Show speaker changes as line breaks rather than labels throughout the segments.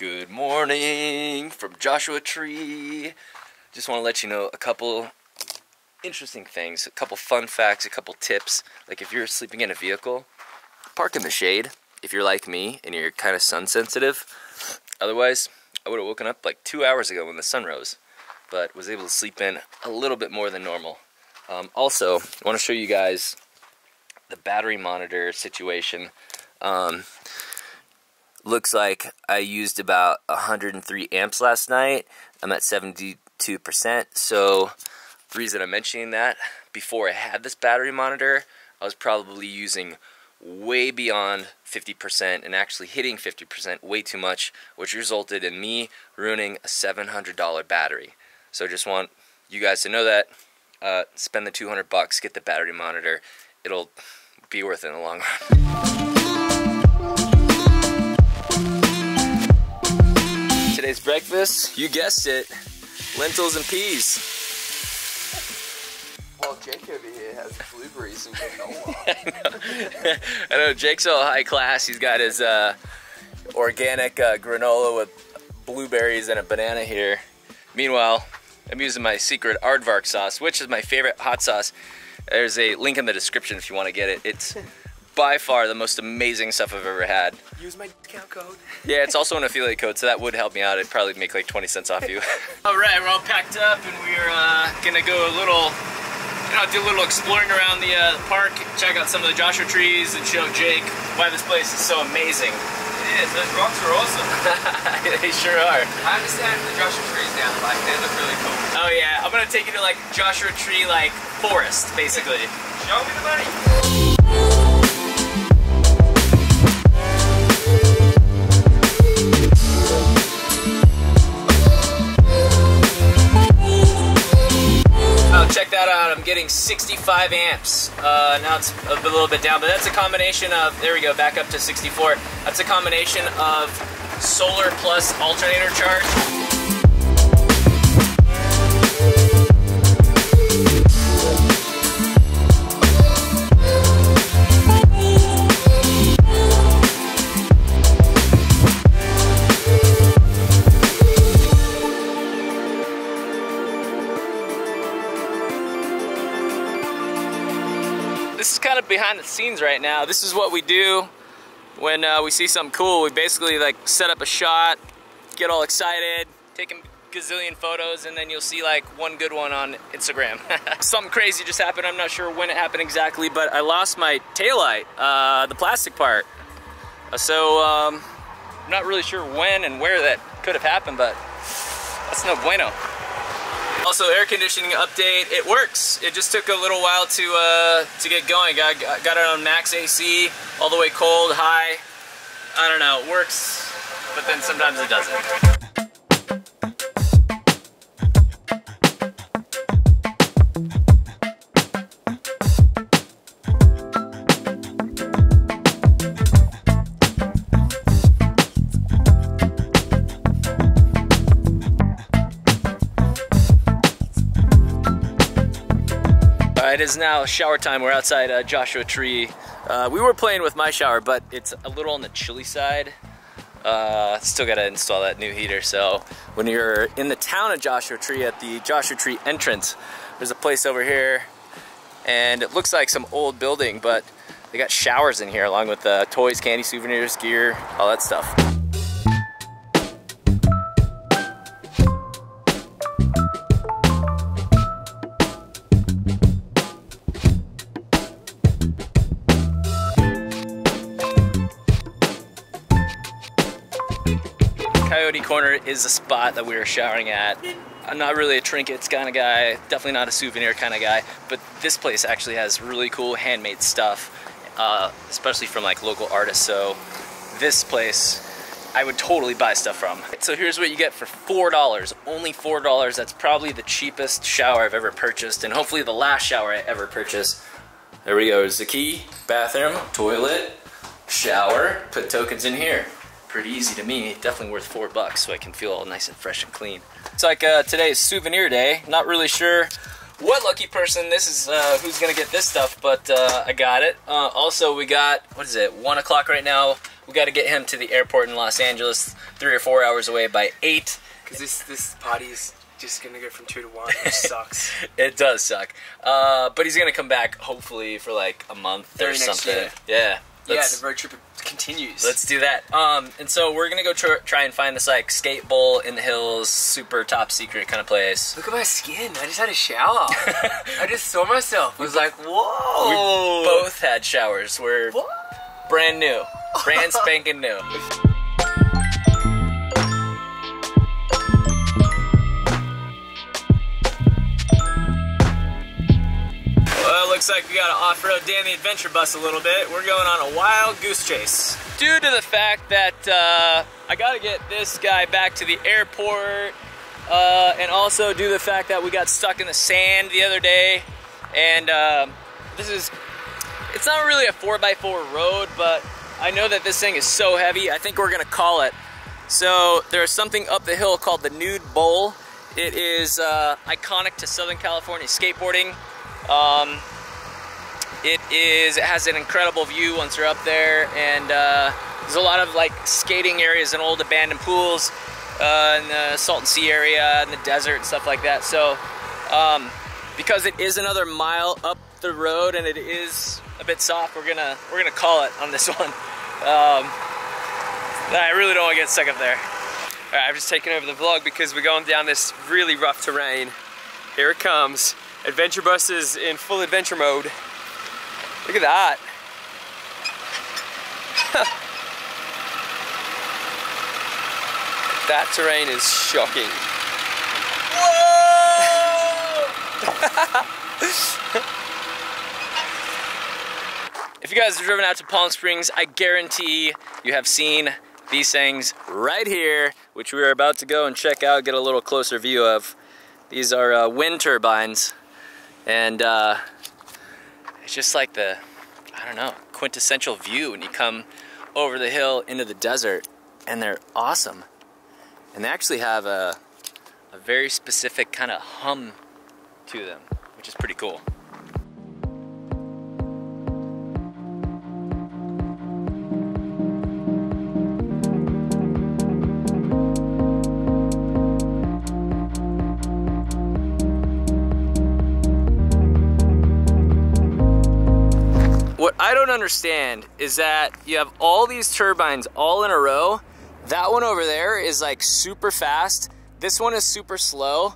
Good morning from Joshua Tree. Just want to let you know a couple interesting things, a couple fun facts, a couple tips. Like if you're sleeping in a vehicle, park in the shade if you're like me and you're kind of sun sensitive. Otherwise, I would have woken up like two hours ago when the sun rose, but was able to sleep in a little bit more than normal. Um, also, I want to show you guys the battery monitor situation. Um, looks like I used about 103 amps last night. I'm at 72%. So the reason I'm mentioning that, before I had this battery monitor, I was probably using way beyond 50% and actually hitting 50% way too much, which resulted in me ruining a $700 battery. So just want you guys to know that. Uh, spend the 200 bucks, get the battery monitor. It'll be worth it in the long run. Today's breakfast, you guessed it, lentils and peas.
Well, Jake over here has blueberries and granola.
I, know. I know Jake's all high class. He's got his uh, organic uh, granola with blueberries and a banana here. Meanwhile, I'm using my secret aardvark sauce, which is my favorite hot sauce. There's a link in the description if you want to get it. It's by far the most amazing stuff I've ever had.
Use my discount code.
Yeah, it's also an affiliate code, so that would help me out. It'd probably make like 20 cents off you. all right, we're all packed up and we're uh, gonna go a little, you know, do a little exploring around the uh, park, check out some of the Joshua trees and show Jake why this place is so amazing.
It is, those rocks are awesome.
they sure are.
I understand the Joshua trees down, like they look really cool.
Oh yeah, I'm gonna take you to like Joshua Tree like forest, basically.
Show me the money.
Out. I'm getting 65 amps. Uh, now it's a little bit down, but that's a combination of, there we go, back up to 64. That's a combination of solar plus alternator charge. Behind the scenes right now. This is what we do when uh, we see something cool. We basically like set up a shot, get all excited, take a gazillion photos, and then you'll see like one good one on Instagram. something crazy just happened. I'm not sure when it happened exactly, but I lost my taillight, uh, the plastic part. So um, I'm not really sure when and where that could have happened, but that's no bueno. Also, air conditioning update, it works. It just took a little while to uh, to get going. Got, got it on max AC, all the way cold, high. I don't know, it works, but then sometimes it doesn't. It is now shower time. We're outside uh, Joshua Tree. Uh, we were playing with my shower, but it's a little on the chilly side. Uh, still got to install that new heater. So when you're in the town of Joshua Tree at the Joshua Tree entrance, there's a place over here, and it looks like some old building, but they got showers in here along with uh, toys, candy, souvenirs, gear, all that stuff. Coyote Corner is a spot that we were showering at. I'm not really a trinkets kind of guy, definitely not a souvenir kind of guy, but this place actually has really cool handmade stuff, uh, especially from like local artists. So this place, I would totally buy stuff from. So here's what you get for $4, only $4. That's probably the cheapest shower I've ever purchased and hopefully the last shower I ever purchased. There we go, there's the key, bathroom, toilet, shower, put tokens in here pretty easy to me. Definitely worth four bucks so I can feel all nice and fresh and clean. It's like uh, today's souvenir day. Not really sure what lucky person this is uh, who's gonna get this stuff, but uh, I got it. Uh, also, we got what is it? One o'clock right now. We got to get him to the airport in Los Angeles, three or four hours away by eight.
Because this this party's just gonna go from two to one, which sucks.
It does suck, uh, but he's gonna come back hopefully for like a month or
Very next
something.
year.
Yeah,
yeah, the road trip continues.
let's do that. Um, and so we're gonna go tr- try and find this like skate bowl in the hills, super top secret kind of place.
Look at my skin. I just had a shower. I just saw myself. I was like, whoa.
We both had showers. We're
What?
brand new, brand spanking new. Looks like we got to off-road Dan the Adventure Bus a little bit. We're going on a wild goose chase. Due to the fact that uh, I got to get this guy back to the airport, uh, and also due to the fact that we got stuck in the sand the other day, and um, this is, it's not really a 4x4 road, but I know that this thing is so heavy, I think we're gonna call it. So there's something up the hill called the Nude Bowl. It is uh, iconic to Southern California skateboarding. Um, it is it has an incredible view once you're up there, and uh, there's a lot of like skating areas and old abandoned pools uh, in the Salton Sea area and the desert and stuff like that. So um, because it is another mile up the road and it is a bit soft, we're gonna we're gonna call it on this one. Um, I really don't want to get stuck up there.
All right, I've just taken over the vlog because we're going down this really rough terrain. Here it comes. Adventure buses in full adventure mode. Look at that. that terrain is shocking.
If you guys have driven out to Palm Springs, I guarantee you have seen these things right here, which we are about to go and check out, get a little closer view of. These are uh, wind turbines, and uh, it's just like the, I don't know, quintessential view when you come over the hill into the desert, and they're awesome. And they actually have a, a very specific kind of hum to them, which is pretty cool. What I don't understand is that you have all these turbines all in a row. That one over there is like super fast. This one is super slow.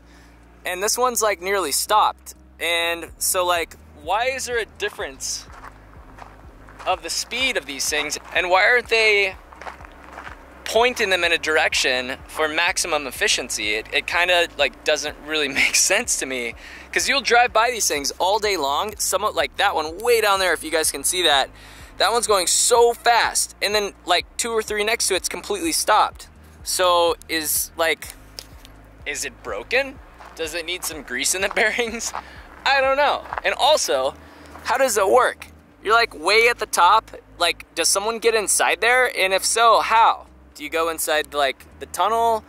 And this one's like nearly stopped. And so like, why is there a difference of the speed of these things? And why aren't they pointing them in a direction for maximum efficiency? It, it kind of like doesn't really make sense to me. Cause you'll drive by these things all day long. Somewhat like that one way down there, if you guys can see that. That one's going so fast. And then like two or three next to it's completely stopped. So is like, is it broken? Does it need some grease in the bearings? I don't know. And also, how does it work? You're like way at the top. Like, does someone get inside there? And if so, how? Do you go inside like the tunnel?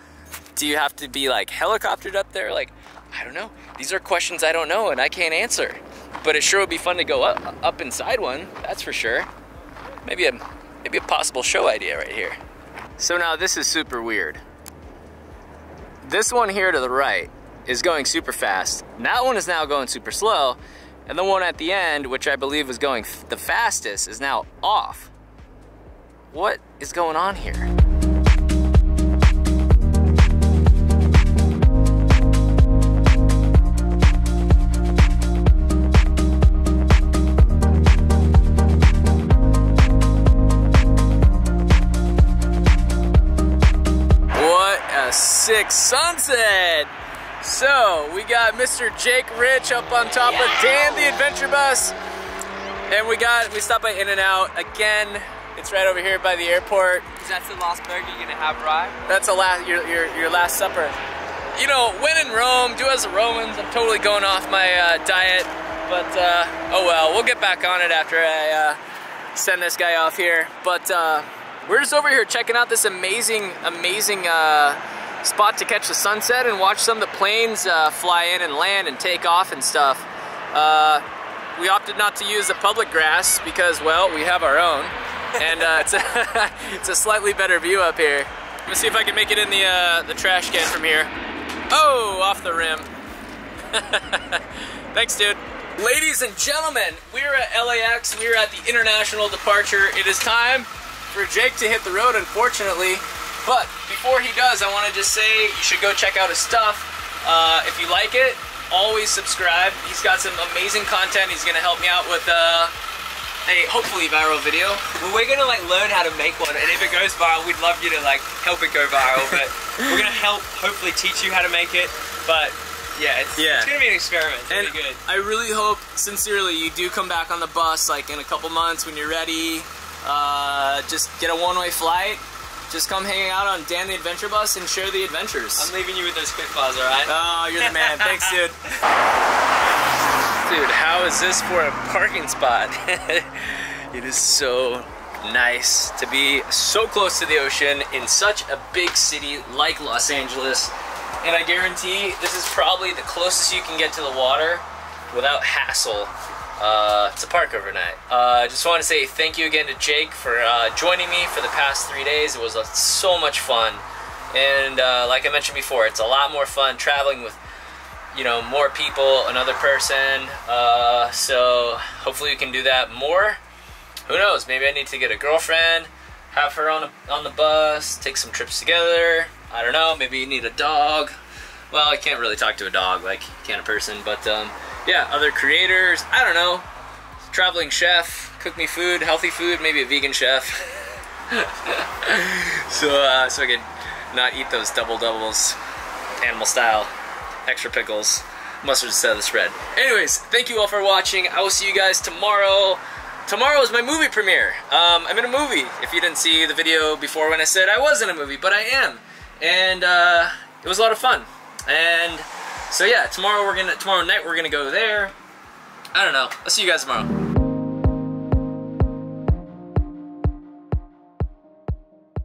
Do you have to be like helicoptered up there? Like, I don't know. These are questions I don't know and I can't answer. But it sure would be fun to go up, up inside one. That's for sure. Maybe a maybe a possible show idea right here. So now this is super weird. This one here to the right is going super fast. That one is now going super slow. And the one at the end, which I believe was going the fastest, is now off. What is going on here? 6 Sunset. So we got Mr. Jake Rich up on top of Dan the Adventure Bus. And we got, we stopped by In-N-Out again. It's right over here by the airport.
That's the last burger you're gonna have, right?
That's the last, your, your, your last supper. You know, when in Rome, do as the Romans. I'm totally going off my uh, diet. But, uh, oh well, we'll get back on it after I uh, send this guy off here. But uh, we're just over here checking out this amazing, amazing uh,
spot to catch the sunset and watch some of the planes uh, fly in and land and take off and stuff. Uh, we opted not to use the public grass because, well, we have our own. And uh, it's, a it's a slightly better view up here. Let me see if I can make it in the, uh, the trash can from here. Oh, off the rim. Thanks, dude. Ladies and gentlemen, we're at LAX. We're at the international departure. It is time for Jake to hit the road, unfortunately. But before he does, I want to just say you should go check out his stuff. Uh, if you like it, always subscribe. He's got some amazing content. He's going to help me out with uh, a hopefully viral video.
Well, we're gonna like learn how to make one, and if it goes viral, we'd love you to like help it go viral. But we're gonna help, hopefully, teach you how to make it. But yeah, it's,
Yeah.
it's gonna be an experiment. It's
And
good.
I really hope, sincerely, you do come back on the bus like in a couple months when you're ready. Uh, just get a one-way flight. Just come hang out on Dan the Adventure Bus and share the adventures.
I'm leaving you with those Spitfires, alright?
Oh, you're the man. Thanks, dude.
Dude, how is this for a parking spot? it is so nice to be so close to the ocean in such a big city like Los Angeles. And I guarantee this is probably the closest you can get to the water without hassle uh, to park overnight. Uh, I just want to say thank you again to Jake for uh, joining me for the past three days. It was uh, so much fun. And uh, like I mentioned before, it's a lot more fun traveling with you know more people another person so hopefully we can do that more who knows maybe i need to get a girlfriend have her on, a, on the bus take some trips together i don't know maybe you need a dog well i can't really talk to a dog like can a person but um, yeah other creators i don't know traveling chef cook me food healthy food maybe a vegan chef so uh, so i could not eat those double doubles animal style extra pickles, mustard instead of the spread. Anyways, thank you all for watching. I will see you guys tomorrow. Tomorrow is my movie premiere. Um, I'm in a movie. If you didn't see the video before when I said I was in a movie, but I am, and uh, it was a lot of fun. And so yeah, tomorrow we're gonna tomorrow night we're gonna go there. I don't know. I'll see you guys tomorrow.